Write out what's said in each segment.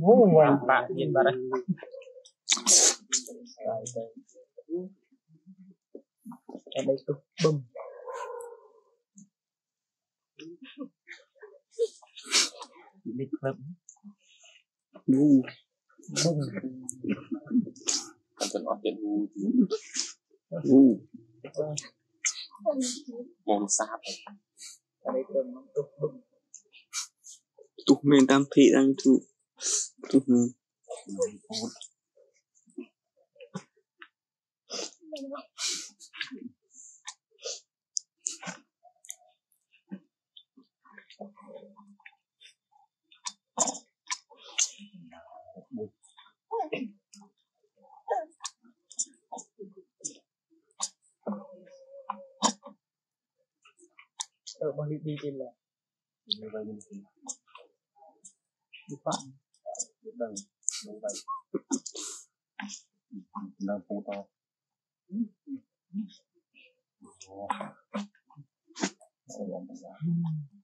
Ô, bạn bạn nhìn vào đây. Cái tôi bùm. Đi club. ngu Bùm. Kan ten oke ngu ngu មកសាបតែទៅមកទុកទុកមានតាមភីតាមទូទុកមានអូ uh, mahibigin lang. Di pa. Ilang po ito. Oh. Salamat.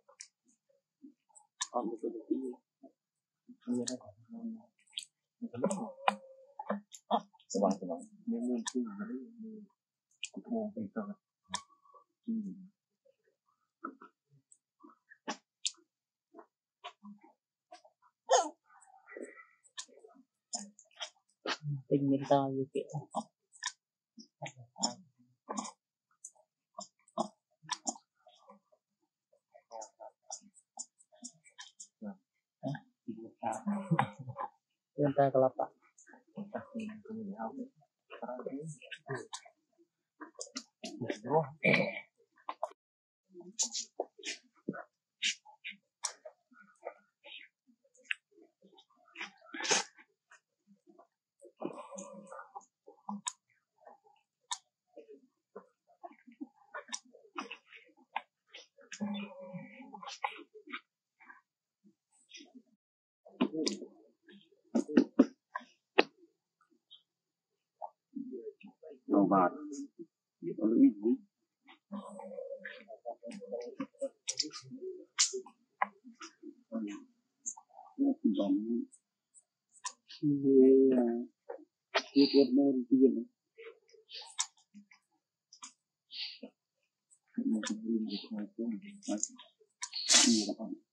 còn một cái gì như thế sebang sebang dia mungkin Tình mình to như kiểu. kita kelapa kasih. Ingin kami lihat terakhir đầu bạc có lưỡi gì bóng về quần môn tiền một cái đường được khai.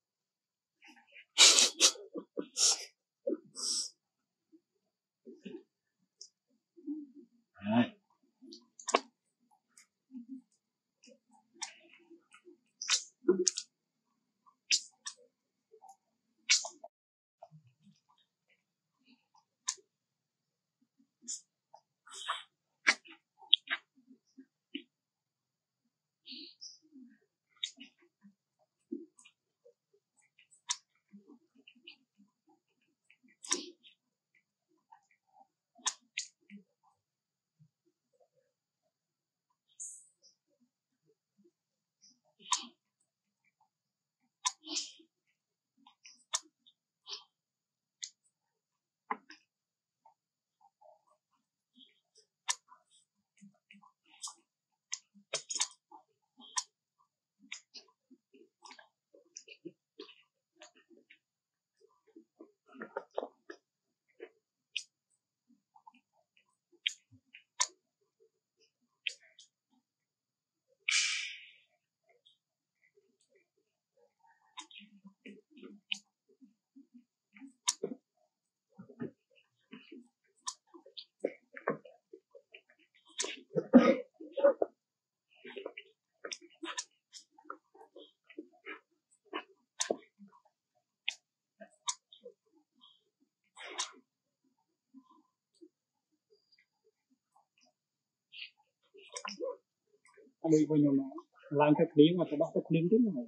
ដូចវិញមកឡើងទៅព្រៀងមកទៅដោះទៅព្រៀងទៀតមក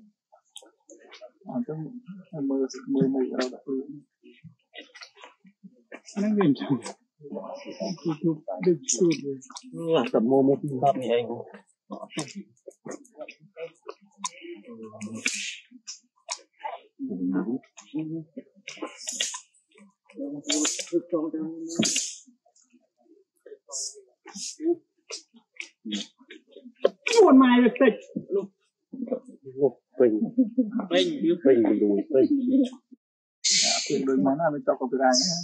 អញ្ចឹងមើលមើលមួយរត់ដល់ព្រៀងហ្នឹងវិញចឹងគឺគឺដូចជួបឡាតែមកមកស្ដាប់នេះឯងអឺ Bình Bênh chứ Bình mình đùi Bình Quyền đừng món nào mình cho copyright nhé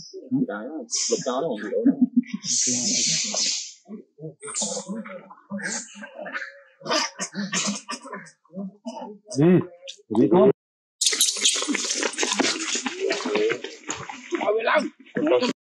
Đấy Lúc đó nó còn bị ổn Gì? Gì con?